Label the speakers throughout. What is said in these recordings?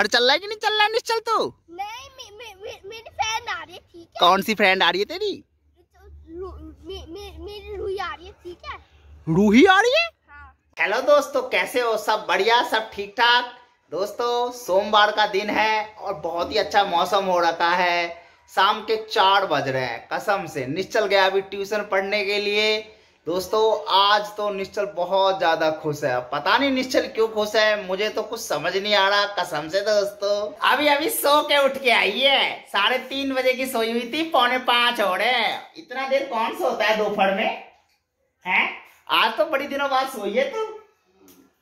Speaker 1: घर चल रहा है कि नहीं चल रहा है निश्चल तो?
Speaker 2: नहीं मे, मे, मे, मेरी फ्रेंड आ रही है ठीक है?
Speaker 1: कौन सी फ्रेंड आ रही है तेरी?
Speaker 2: रू- मे, मे, मेरी रूही आ रही है ठीक है?
Speaker 1: रूही आ रही है?
Speaker 2: हाँ।
Speaker 1: हेलो दोस्तों कैसे हो? सब बढ़िया सब ठीक ठाक दोस्तों सोमवार का दिन है और बहुत ही अच्छा मौसम हो रखा है। शाम के चार बज रहे हैं कसम से। निश्चल गया अभी ट्यूशन पढ़ने के लिए। दोस्तों, आज तो निश्चल बहुत ज़्यादा खुश है। पता नहीं निश्चल क्यों खुश है, मुझे तो कुछ समझ नहीं आ रहा, कसम से दोस्तों। अभी अभी सो के उठ के आई है। साढ़े तीन बजे की सोई हुई थी, पौने पाँच हो रहे इतना देर कौन सोता है दोपहर में? हैं? आज तो बड़ी दिनों बाद सोई है तू।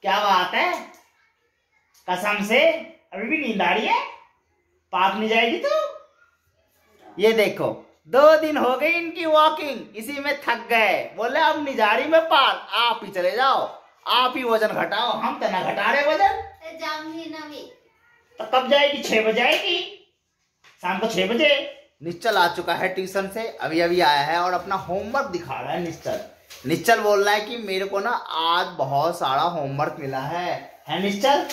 Speaker 1: क्या बात है? कसम से, अभी भी नींद आ रही है? पार्क नहीं जाएगी तू? ये देखो दो दिन हो गई इनकी वॉकिंग इसी में थक गए। बोले अब रही मैं पार्क आप ही चले जाओ आप ही वज़न घटाओ हम तो ना घटा रहे वज़न। तो कब जाएगी? छह बजे आएगी। शाम को छह बजे। निश्चल आ चुका है ट्यूशन से अभी अभी आया है और अपना होमवर्क दिखा रहा है निश्चल। निश्चल बोल रहा है कि मेरे को ना आज बहुत सारा होमवर्क मिला है। है निश्चल?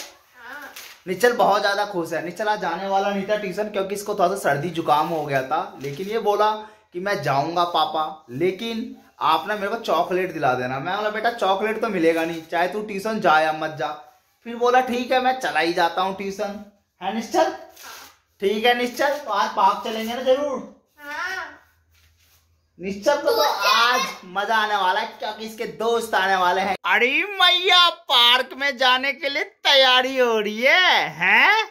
Speaker 1: निश्चल बहुत ज़्यादा खुश है। निचल आज जाने वाला नहीं था ट्यूशन क्योंकि इसको थोड़ा सा सर्दी जुकाम हो गया था। लेकिन ये बोला कि मैं जाऊँगा पापा। लेकिन आपने मेरे को चॉकलेट दिला देना। मैं बोला, बेटा, चॉकलेट तो मिलेगा नहीं। चाहे तू ट्यूशन जा या मत जा। फिर बोला, ठीक है, मैं चला ही जाता हूँ ट्यूशन। है निश्चल? ठीक है निश्चल तो आज पार्क चलेंगे ना ज़रूर। निश्चल को तो आज मज़ा आने वाला है क्योंकि इसके दोस्त आने वाले हैं। अरे मैया पार्क में जाने के लिए तैयारी हो रही है हैं?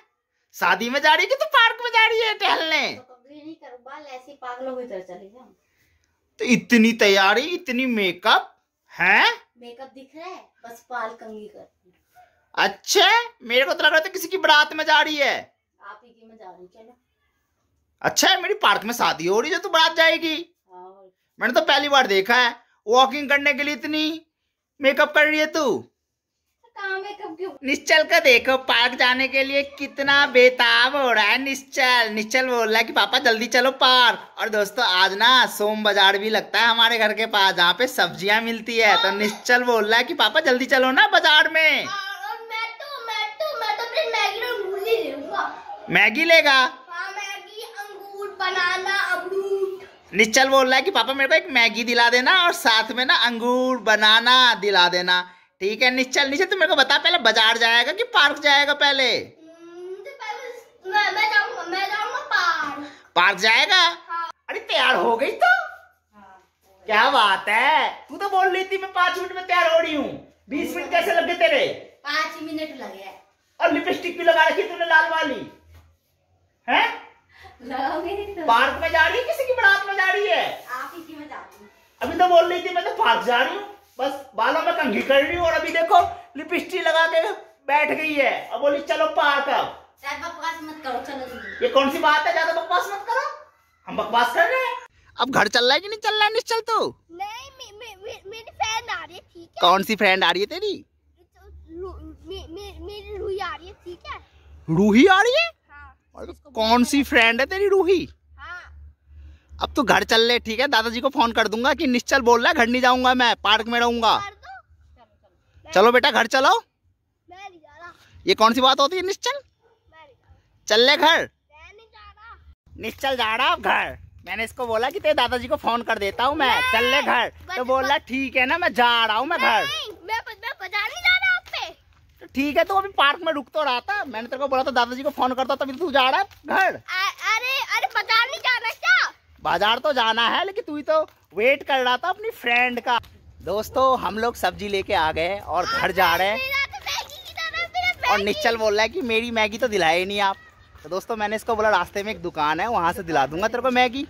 Speaker 1: शादी में जा रही है कि तो पार्क में जा रही है टहलने?
Speaker 3: तो कंप्लीट नहीं करो बाल ऐसे पागलों की तरह चले
Speaker 1: तो इतनी तैयारी इतनी मेकअप हैं?
Speaker 3: मेकअप दिख रहा है बस बाल कंगी
Speaker 1: अच्छा? मेरे को तो लग रहा था किसी की बारात में जा रही है।
Speaker 3: आप ही की मैं जा रही हूँ, चलो।
Speaker 1: अच्छा मेरी पार्क में शादी हो रही है तो बारात जाएगी। मैंने तो पहली बार देखा है। वॉकिंग करने के लिए इतनी मेकअप कर रही है तू।
Speaker 3: मेकअप
Speaker 1: निश्चल का देखो पार्क जाने के लिए कितना बेताब हो रहा है निश्चल। निश्चल बोल रहा है कि पापा जल्दी चलो पार्क और दोस्तों आज ना सोम बाज़ार भी लगता है हमारे घर के पास जहाँ पे सब्ज़ियाँ मिलती है। तो निश्चल बोल रहा है कि पापा जल्दी चलो ना बाज़ार में।
Speaker 2: मैं तो तो तो मैगी ही लूँगा।
Speaker 1: मैगी
Speaker 2: हाँ मैगी अंगूर बनाना
Speaker 1: निश्चल बोल रहा है कि पापा मेरे को एक मैगी दिला देना और साथ में ना अंगूर बनाना दिला देना। ठीक है निश्चल निश्चल तू मेरे को बता पहले बाज़ार जाएगा कि पार्क जाएगा पहले?
Speaker 2: तो मैं मैं जाऊँगा मैं जाऊँगा पार्क।
Speaker 1: पार्क जाएगा?
Speaker 2: हाँ।
Speaker 1: अरे तैयार हो गई तो?
Speaker 3: हाँ
Speaker 1: क्या बात है? तू तो बोल रही थी मैं पाँच मिनट में तैयार हो रही हूँ। बीस मिनट कैसे लग गए तेरे?
Speaker 3: पाँच मिनट लगे
Speaker 1: और लिपस्टिक भी लगा रखी तूने लाल वाली। है?
Speaker 3: तो
Speaker 1: पार्क में जा रही है रही है। अभी तो बोल रही थी मैं तो पार्क जा रही हूँ। बस बालों में कंघी कर रही हूँ और अभी देखो लिपस्टिक लगा के बैठ गई है। और बोली चलो पार्क अब
Speaker 3: बकवास मत करो चलो
Speaker 1: ये कौन सी बात है? ज़्यादा बकवास मत करो। हम बकवास कर रहे हैं। अब घर चल रहा है कि नहीं चल रहा है? निश्चल तो।
Speaker 2: नहीं मे, मे, मे, मेरी फ्रेंड आ रही है ठीक है?
Speaker 1: कौन सी फ्रेंड आ रही है तेरी?
Speaker 2: रू- मे, मे, मेरी रूही आ रही है ठीक है?
Speaker 1: रूही आ रही है?
Speaker 2: हाँ।
Speaker 1: कौन सी फ्रेंड है तेरी रूही? अब तू घर चल ले ठीक है? दादाजी को फ़ोन कर दूँगा कि निश्चल बोल रहा है घर नहीं जाऊँगा मैं पार्क में रहूँगा।
Speaker 2: चलो
Speaker 1: बेटा घर चलो। ये कौन सी बात होती है निश्चल? चल ले घर। निश्चल जा रहा घर। मैंने इसको बोला कि तेरे दादाजी को फ़ोन कर देता हूँ मैं। चल ले घर। तो बोल रहा ठीक है ना मैं जा रहा हूँ मैं घर। तो ठीक है तो अभी पार्क में रुक तो रहा था। मैंने तेरे को बोला था दादाजी को फ़ोन करता तभी तू जा रहा है घर
Speaker 2: अ- अरे अरे बाज़ार नहीं जाना क्या
Speaker 1: बाज़ार तो जाना है लेकिन तू ही तो वेट कर रहा था अपनी फ्रेंड का। दोस्तों हम लोग सब्ज़ी लेके आ गए और घर जा रहे हैं।
Speaker 2: तो
Speaker 1: और निश्चल बोल रहा है कि मेरी मैगी तो दिलाए ही नहीं आप। तो दोस्तों मैंने इसको बोला रास्ते में एक दुकान है वहाँ से दिला दूँगा तेरे को मैगी।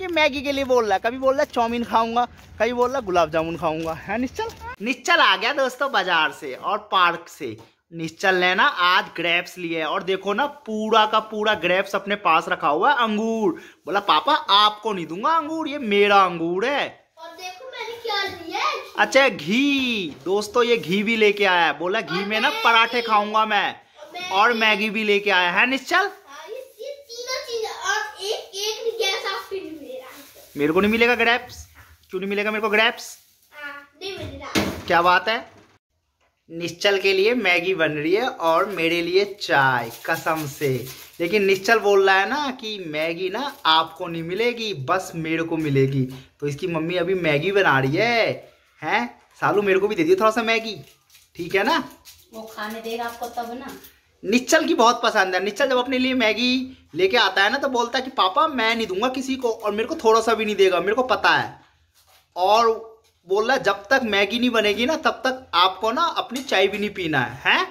Speaker 1: ये मैगी के लिए बोल रहा है कभी बोल रहा है चाउमीन खाऊँगा कभी बोल रहा है गुलाब जामुन खाऊँगा। है निश्चल? निश्चल आ गया दोस्तों बाज़ार से और पार्क से। निश्चल ने ना आज ग्रेप्स लिए और देखो ना पूरा का पूरा ग्रेप्स अपने पास रखा हुआ है अंगूर। बोला पापा आपको नहीं दूँगा अंगूर ये मेरा अंगूर है।
Speaker 2: और देखो मैंने क्या लिया
Speaker 1: अच्छा घी। दोस्तों ये घी भी लेके आया है। बोला घी में ना पराठे खाऊँगा मैं। और मैगी। भी लेके आया है। निश्चल?
Speaker 2: हाँ, मेरा
Speaker 1: को नहीं मिलेगा ग्रेप्स क्यों नहीं मिलेगा मेरे को ग्रेप्स
Speaker 2: हाँ रहा
Speaker 1: क्या बात है? निश्चल के लिए मैगी बन रही है और मेरे लिए चाय कसम से। लेकिन निश्चल बोल रहा है ना कि मैगी ना आपको नहीं मिलेगी बस मेरे को मिलेगी। तो इसकी मम्मी अभी मैगी बना रही है हैं? सालू मेरे को भी दे दियो थोड़ा सा मैगी। ठीक है ना?
Speaker 3: वो खाने देगा आपको तब ना।
Speaker 1: निश्चल की बहुत पसंद है। निश्चल जब अपने लिए मैगी लेके आता है ना तो बोलता है कि पापा मैं नहीं दूँगा किसी को और मेरे को थोड़ा सा भी नहीं देगा मेरे को पता है। और बोल रहा है जब तक मैगी नहीं बनेगी ना तब तक आपको ना अपनी चाय भी नहीं पीना है हैं?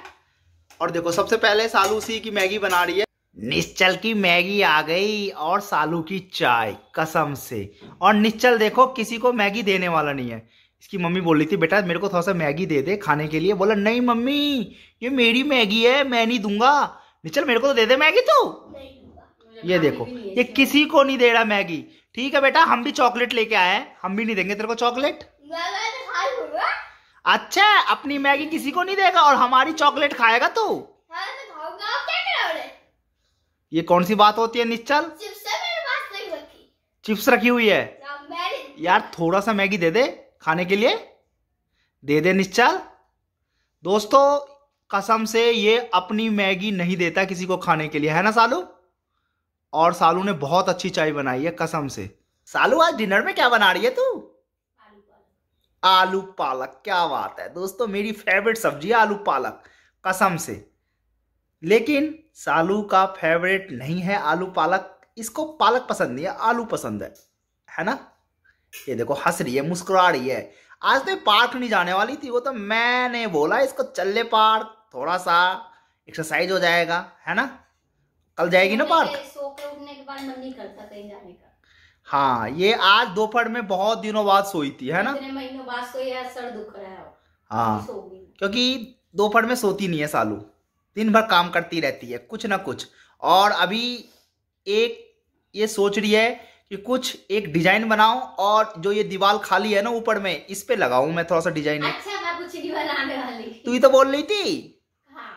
Speaker 1: और देखो सबसे पहले सालू सी की मैगी बना रही है। निश्चल की मैगी आ गई और सालू की चाय कसम से। और निश्चल देखो किसी को मैगी देने वाला नहीं है। इसकी मम्मी बोल रही थी बेटा मेरे को थोड़ा सा मैगी दे दे खाने के लिए। बोला नहीं मम्मी ये मेरी मैगी है मैं नहीं दूँगा। निश्चल मेरे को तो दे दे मैगी तू। ये देखो ये किसी को नहीं दे रहा मैगी। ठीक है बेटा हम भी चॉकलेट लेके आए हैं। हम भी नहीं देंगे तेरे को चॉकलेट। अच्छा अपनी मैगी किसी को नहीं देगा और हमारी चॉकलेट खाएगा तू?
Speaker 2: हाँ तो
Speaker 1: ये कौन सी बात होती है निश्चल?
Speaker 2: चिप्स रखी।
Speaker 1: हुई है। यार थोड़ा सा मैगी दे दे खाने के लिए। दे दे निश्चल। दोस्तों कसम से ये अपनी मैगी नहीं देता किसी को खाने के लिए। है ना सालू? और सालू ने बहुत अच्छी चाय बनाई है कसम से। सालू आज डिनर में क्या बना रही है तू।
Speaker 3: आलू पालक
Speaker 1: क्या बात है। दोस्तों मेरी फेवरेट सब्ज़ी है आलू पालक कसम से। लेकिन सालू का फेवरेट नहीं है आलू पालक इसको पालक पसंद नहीं है आलू पसंद है। है ना? ये देखो हंस रही है मुस्कुरा रही है। आज तो पार्क नहीं जाने वाली थी वो तो मैंने बोला इसको चल ले पार्क थोड़ा सा एक्सरसाइज हो जाएगा है ना? कल जाएगी ना पार्क?
Speaker 3: सो के उठने के बाद मन नहीं करता कहीं जाने का।
Speaker 1: हाँ ये आज दोपहर में बहुत दिनों बाद सोई थी है ना?
Speaker 3: महीनों बाद सोई है सर दुख रहा है।
Speaker 1: हाँ। क्योंकि दोपहर में सोती नहीं है सालू। दिन भर काम करती रहती है कुछ ना कुछ। और अभी एक ये सोच रही है कि कुछ एक डिज़ाइन बनाऊँ और जो ये दीवार खाली है ना ऊपर में इस पे लगाऊँ मैं थोड़ा सा डिज़ाइन
Speaker 3: अच्छा मैं कुछ नहीं बनाने वाली।
Speaker 1: तू ही तो बोल रही थी?
Speaker 3: हाँ।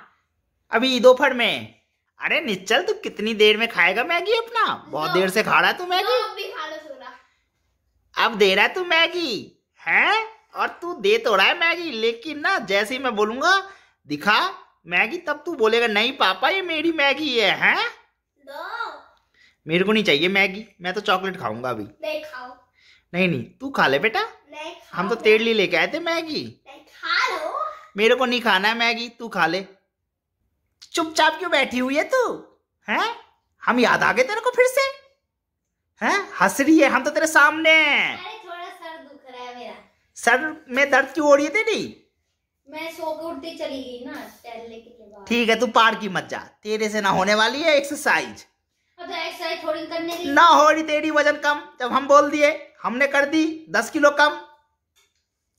Speaker 1: अभी दोपहर में। अरे निश्चल तू कितनी देर में खाएगा मैगी अपना? बहुत देर से खा रहा है तू मैगी। अब दे रहा है तू मैगी। है? और तू दे तो रहा है मैगी लेकिन ना जैसे ही मैं बोलूँगा दिखा मैगी तब तू बोलेगा नहीं पापा ये मेरी मैगी है हैं? मेरे को नहीं चाहिए मैगी मैं तो चॉकलेट खाऊँगा अभी।
Speaker 2: नहीं खाओ।
Speaker 1: नहीं नहीं तू खा ले बेटा।
Speaker 2: नहीं
Speaker 1: हम तो तेरे लिए लेके आए थे मैगी।
Speaker 2: खा लो।
Speaker 1: मेरे को नहीं खाना है मैगी तू खा ले। चुपचाप क्यों बैठी हुई है तू? हैं? हम याद आ गए तेरे को फिर से? हैं? हंस रही है हम तो तेरे सामने
Speaker 3: अरे थोड़ा सर दुख रहा है मेरा।
Speaker 1: सर में दर्द क्यों हो रही है तेरी?
Speaker 3: मैं सो के उठती चली गई ना टहलने के बाद।
Speaker 1: ठीक है तू पार की मत जा। तेरे से ना होने वाली है एक्सरसाइज
Speaker 3: तो एक्सरसाइज थोड़ी करने की
Speaker 1: ना हो रही तेरी वज़न कम जब हम बोल दिए हमने कर दी दस किलो कम।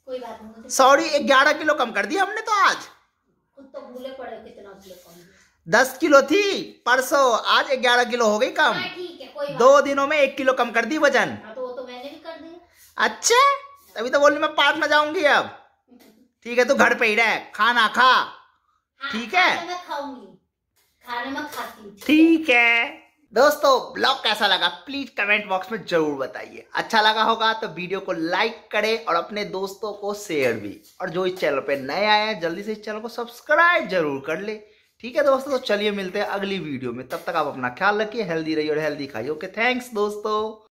Speaker 3: कोई बात नहीं
Speaker 1: सॉरी ग्यारह किलो कम कर दी हमने तो आज।
Speaker 3: खुद तो भूले पड़े कितना किलो कम।
Speaker 1: दस किलो थी परसों आज ग्यारह किलो हो गई कम।
Speaker 3: हाँ
Speaker 1: दो दिनों में एक किलो कम कर दी वज़न।
Speaker 3: हाँ तो वो तो मैंने भी कर दिया
Speaker 1: अच्छा तभी तो बोली मैं पार्क में जाऊँगी अब। ठीक है तू घर पे ही रह खाना खा।
Speaker 3: हाँ,
Speaker 1: ठीक है।
Speaker 3: खाना मैं खाऊँगी। खाना मैं खाती
Speaker 1: ठीक है। दोस्तों ब्लॉग कैसा लगा? प्लीज़ कमेंट बॉक्स में ज़रूर बताइए। अच्छा लगा होगा तो वीडियो को लाइक करें और अपने दोस्तों को शेयर भी। और जो इस चैनल पे नए आए हैं जल्दी से इस चैनल को सब्सक्राइब ज़रूर कर ले। ठीक है दोस्तों तो चलिए मिलते हैं अगली वीडियो में। तब तक आप अपना ख्याल रखिए हेल्दी रहिए और हेल्दी खाइए। ओके थैंक्स दोस्तों।